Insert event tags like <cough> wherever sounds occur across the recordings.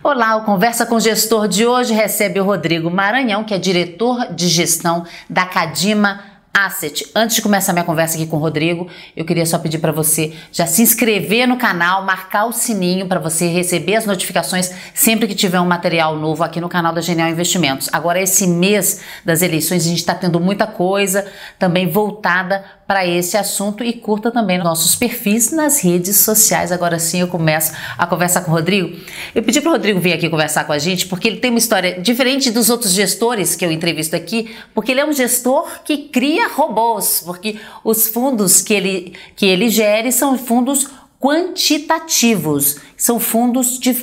Olá, o Conversa com o Gestor de hoje recebe o Rodrigo Maranhão, que é diretor de gestão da Cadima Asset. Antes de começar minha conversa aqui com o Rodrigo, eu queria só pedir para você já se inscrever no canal, marcar o sininho para você receber as notificações sempre que tiver um material novo aqui no canal da Genial Investimentos. Agora, esse mês das eleições, a gente está tendo muita coisa também voltada para esse assunto e curta também nossos perfis nas redes sociais. Agora sim eu começo a conversar com o Rodrigo. Eu pedi para o Rodrigo vir aqui conversar com a gente porque ele tem uma história diferente dos outros gestores que eu entrevisto aqui, porque ele é um gestor que cria robôs, porque os fundos que ele, que ele gere são fundos quantitativos, são fundos de,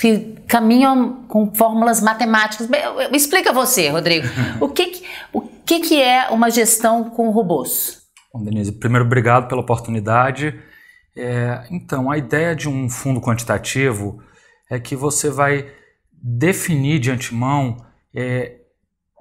que caminham com fórmulas matemáticas. Explica você, Rodrigo, <laughs> o que, o que, que é uma gestão com robôs? Bom, Denise, primeiro, obrigado pela oportunidade. É, então, a ideia de um fundo quantitativo é que você vai definir de antemão é,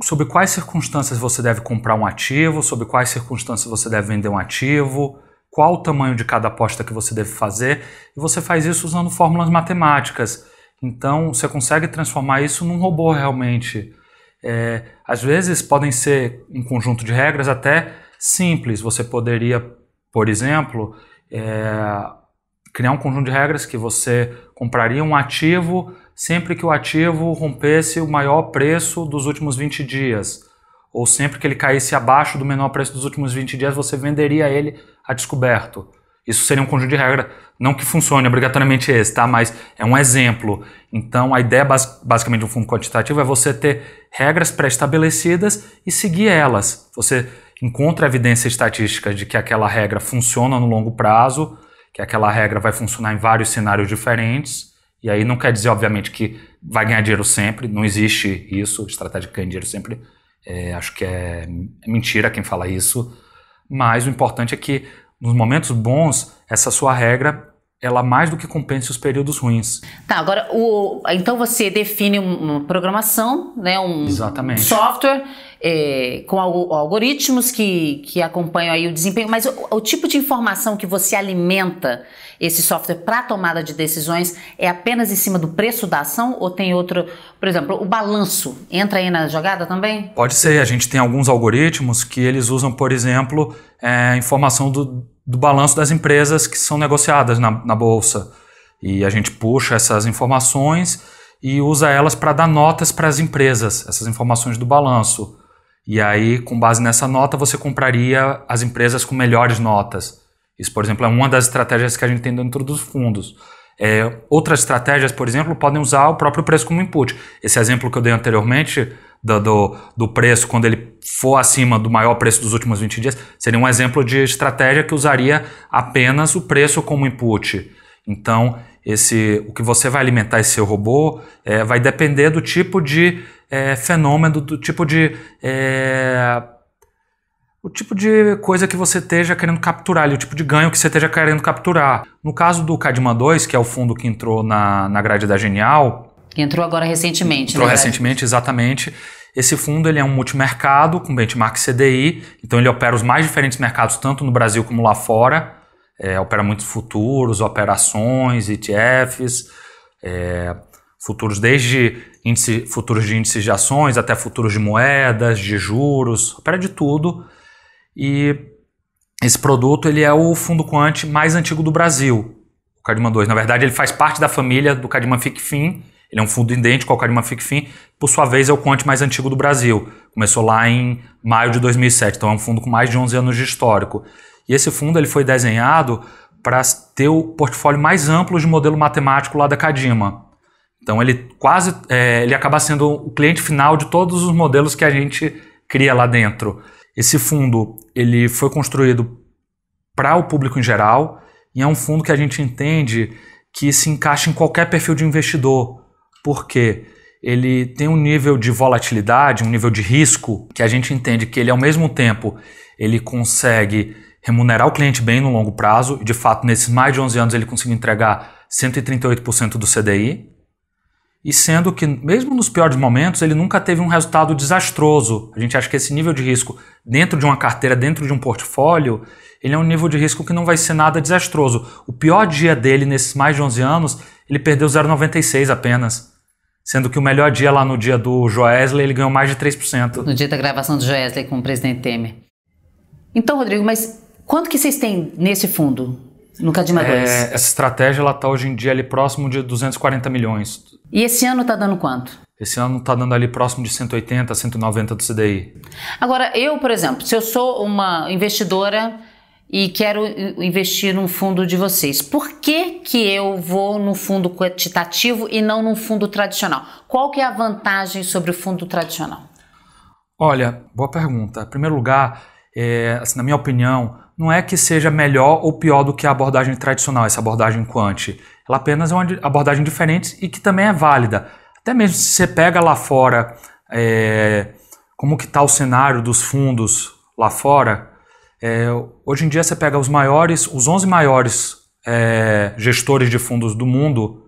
sobre quais circunstâncias você deve comprar um ativo, sobre quais circunstâncias você deve vender um ativo, qual o tamanho de cada aposta que você deve fazer, e você faz isso usando fórmulas matemáticas. Então, você consegue transformar isso num robô realmente. É, às vezes podem ser um conjunto de regras até simples. Você poderia, por exemplo, é, criar um conjunto de regras que você compraria um ativo sempre que o ativo rompesse o maior preço dos últimos 20 dias. Ou sempre que ele caísse abaixo do menor preço dos últimos 20 dias, você venderia ele a descoberto. Isso seria um conjunto de regras, não que funcione obrigatoriamente esse, tá? Mas é um exemplo. Então, a ideia basicamente de um fundo quantitativo é você ter regras pré-estabelecidas e seguir elas. Você encontra evidência estatística de que aquela regra funciona no longo prazo, que aquela regra vai funcionar em vários cenários diferentes. E aí não quer dizer, obviamente, que vai ganhar dinheiro sempre, não existe isso, estratégia que ganha dinheiro sempre. É, acho que é, é mentira quem fala isso. Mas o importante é que nos momentos bons, essa sua regra ela mais do que compensa os períodos ruins. Tá, agora o, então você define uma programação, né, um Exatamente. software é, com algoritmos que, que acompanham aí o desempenho, mas o, o tipo de informação que você alimenta esse software para tomada de decisões é apenas em cima do preço da ação ou tem outro, por exemplo, o balanço entra aí na jogada também? Pode ser, a gente tem alguns algoritmos que eles usam, por exemplo, é, informação do, do balanço das empresas que são negociadas na, na bolsa. E a gente puxa essas informações e usa elas para dar notas para as empresas, essas informações do balanço. E aí, com base nessa nota, você compraria as empresas com melhores notas. Isso, por exemplo, é uma das estratégias que a gente tem dentro dos fundos. É, outras estratégias, por exemplo, podem usar o próprio preço como input. Esse exemplo que eu dei anteriormente do, do, do, preço, quando ele for acima do maior preço dos últimos 20 dias, seria um exemplo de estratégia que usaria apenas o preço como input. Então, esse, o que você vai alimentar esse seu robô é, vai depender do tipo de é, fenômeno, do tipo de. É, o tipo de coisa que você esteja querendo capturar, ali, o tipo de ganho que você esteja querendo capturar. No caso do Cadima 2, que é o fundo que entrou na, na grade da Genial. Que entrou agora recentemente, Entrou recentemente, exatamente. Esse fundo ele é um multimercado com benchmark CDI, então ele opera os mais diferentes mercados, tanto no Brasil como lá fora. É, opera muitos futuros, operações, ETFs, é, futuros desde índice, futuros de índices de ações até futuros de moedas, de juros, opera de tudo. E esse produto ele é o fundo quant mais antigo do Brasil, o Cardman 2. Na verdade, ele faz parte da família do Cardman FICFIN, ele é um fundo idêntico ao Cardman FICFIN, por sua vez é o quant mais antigo do Brasil. Começou lá em maio de 2007, então é um fundo com mais de 11 anos de histórico. E esse fundo ele foi desenhado para ter o portfólio mais amplo de modelo matemático lá da Cadima. Então ele quase é, ele acaba sendo o cliente final de todos os modelos que a gente cria lá dentro. Esse fundo ele foi construído para o público em geral e é um fundo que a gente entende que se encaixa em qualquer perfil de investidor, porque ele tem um nível de volatilidade, um nível de risco que a gente entende que ele ao mesmo tempo ele consegue remunerar o cliente bem no longo prazo, e de fato nesses mais de 11 anos ele conseguiu entregar 138% do CDI, e sendo que, mesmo nos piores momentos, ele nunca teve um resultado desastroso. A gente acha que esse nível de risco dentro de uma carteira, dentro de um portfólio, ele é um nível de risco que não vai ser nada desastroso. O pior dia dele nesses mais de 11 anos, ele perdeu 0,96 apenas. Sendo que o melhor dia lá no dia do Joesley, ele ganhou mais de 3%. No dia da gravação do Joesley com o presidente Temer. Então, Rodrigo, mas quanto que vocês têm nesse fundo, no Cadima 2? É, essa estratégia está hoje em dia ali próximo de 240 milhões. E esse ano está dando quanto? Esse ano está dando ali próximo de 180, 190 do CDI. Agora, eu, por exemplo, se eu sou uma investidora e quero investir num fundo de vocês. Por que, que eu vou no fundo quantitativo e não num fundo tradicional? Qual que é a vantagem sobre o fundo tradicional? Olha, boa pergunta. Em primeiro lugar, é, assim, na minha opinião, não é que seja melhor ou pior do que a abordagem tradicional, essa abordagem quant. Ela apenas é uma abordagem diferente e que também é válida. Até mesmo se você pega lá fora é, como que está o cenário dos fundos lá fora, é, hoje em dia você pega os maiores, os 11 maiores é, gestores de fundos do mundo,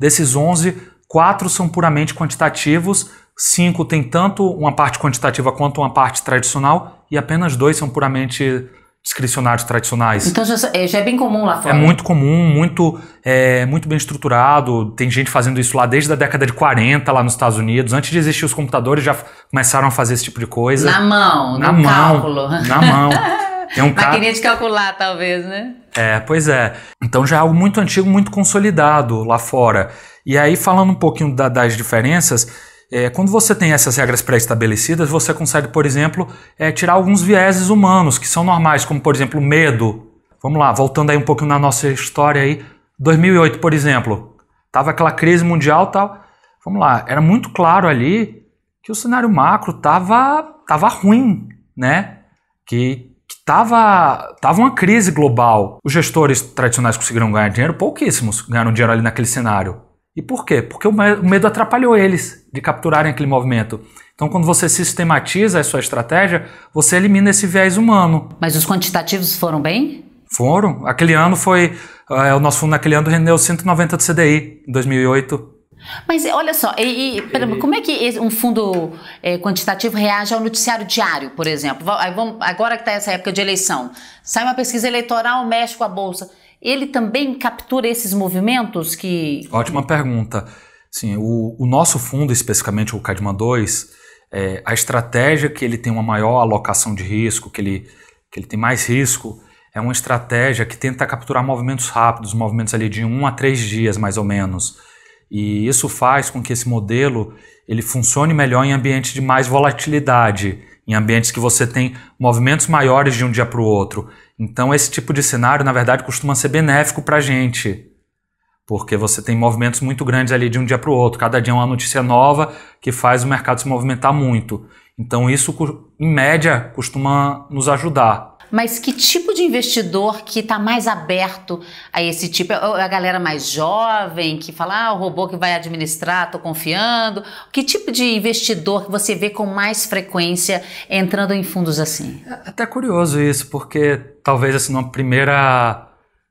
desses 11, quatro são puramente quantitativos, cinco tem tanto uma parte quantitativa quanto uma parte tradicional e apenas dois são puramente discricionários tradicionais. Então já, é, já, é bem comum lá fora. É muito comum, muito, é, muito bem estruturado. Tem gente fazendo isso lá desde a década de 40 lá nos Estados Unidos. Antes de existir os computadores já começaram a fazer esse tipo de coisa. Na mão, na no mão, cálculo. Na mão. <laughs> Tem um Maquininha de calcular, talvez, né? É, pois é. Então já é algo muito antigo, muito consolidado lá fora. E aí, falando um pouquinho da, das diferenças, é, quando você tem essas regras pré-estabelecidas, você consegue, por exemplo, é, tirar alguns vieses humanos que são normais, como, por exemplo, medo. Vamos lá, voltando aí um pouquinho na nossa história aí. 2008, por exemplo, tava aquela crise mundial tal. Vamos lá, era muito claro ali que o cenário macro tava, tava ruim, né? Que Tava, tava uma crise global. Os gestores tradicionais conseguiram ganhar dinheiro? Pouquíssimos ganharam dinheiro ali naquele cenário. E por quê? Porque o medo atrapalhou eles de capturarem aquele movimento. Então, quando você sistematiza a sua estratégia, você elimina esse viés humano. Mas os quantitativos foram bem? Foram. Aquele ano foi. É, o nosso fundo naquele ano rendeu 190 de CDI, em 2008. Mas olha só, e, e, como é que um fundo é, quantitativo reage ao noticiário diário, por exemplo? Agora que está essa época de eleição, sai uma pesquisa eleitoral, mexe com a Bolsa. Ele também captura esses movimentos que. Ótima pergunta. Sim, o, o nosso fundo, especificamente o Cadma 2, é, a estratégia que ele tem uma maior alocação de risco, que ele, que ele tem mais risco, é uma estratégia que tenta capturar movimentos rápidos, movimentos ali de um a três dias mais ou menos. E isso faz com que esse modelo ele funcione melhor em ambientes de mais volatilidade, em ambientes que você tem movimentos maiores de um dia para o outro. Então, esse tipo de cenário, na verdade, costuma ser benéfico para a gente, porque você tem movimentos muito grandes ali de um dia para o outro. Cada dia é uma notícia nova que faz o mercado se movimentar muito. Então, isso, em média, costuma nos ajudar. Mas que tipo de investidor que está mais aberto a esse tipo? É a galera mais jovem que fala, ah, o robô que vai administrar, estou confiando. Que tipo de investidor que você vê com mais frequência entrando em fundos assim? É até curioso isso, porque talvez assim, numa primeira,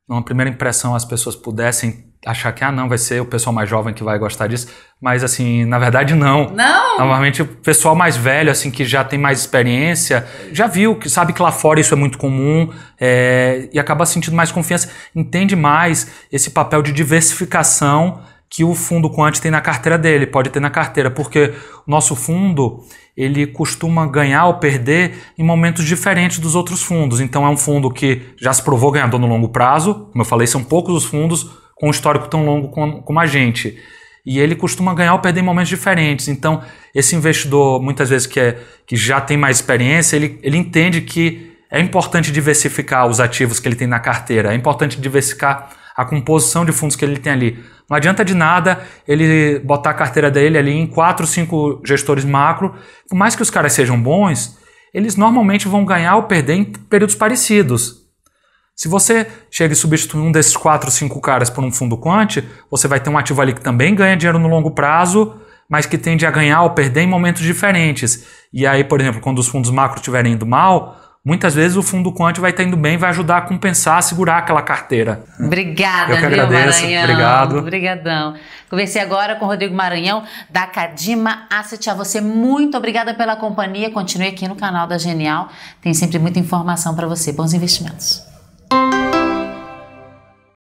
numa primeira impressão as pessoas pudessem achar que, ah, não, vai ser o pessoal mais jovem que vai gostar disso. Mas, assim, na verdade, não. Não? Normalmente, o pessoal mais velho, assim, que já tem mais experiência, já viu, que sabe que lá fora isso é muito comum é, e acaba sentindo mais confiança, entende mais esse papel de diversificação que o fundo quant tem na carteira dele, pode ter na carteira, porque o nosso fundo, ele costuma ganhar ou perder em momentos diferentes dos outros fundos. Então, é um fundo que já se provou ganhador no longo prazo, como eu falei, são poucos os fundos com um histórico tão longo como, a gente. E ele costuma ganhar ou perder em momentos diferentes. Então, esse investidor, muitas vezes que, é, que já tem mais experiência, ele, ele entende que é importante diversificar os ativos que ele tem na carteira, é importante diversificar a composição de fundos que ele tem ali. Não adianta de nada ele botar a carteira dele ali em quatro, cinco gestores macro. Por mais que os caras sejam bons, eles normalmente vão ganhar ou perder em períodos parecidos. Se você chega e substitui um desses quatro, cinco caras por um fundo quant, você vai ter um ativo ali que também ganha dinheiro no longo prazo, mas que tende a ganhar ou perder em momentos diferentes. E aí, por exemplo, quando os fundos macro estiverem indo mal, muitas vezes o fundo quant vai estar indo bem, vai ajudar a compensar, a segurar aquela carteira. Obrigada, Eu que viu, agradeço. Maranhão? Obrigado. Obrigadão. Conversei agora com o Rodrigo Maranhão, da Cadima Asset. A você, muito obrigada pela companhia. Continue aqui no canal da Genial. Tem sempre muita informação para você. Bons investimentos.